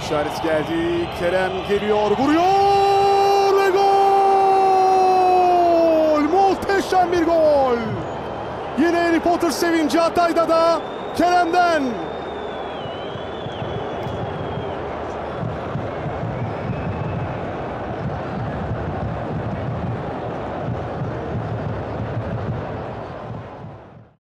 Paris geldi. Kerem geliyor, vuruyor ve gol! Muhteşem bir gol! Yine Harry Potter sevinci Hatay'da da Kerem'den.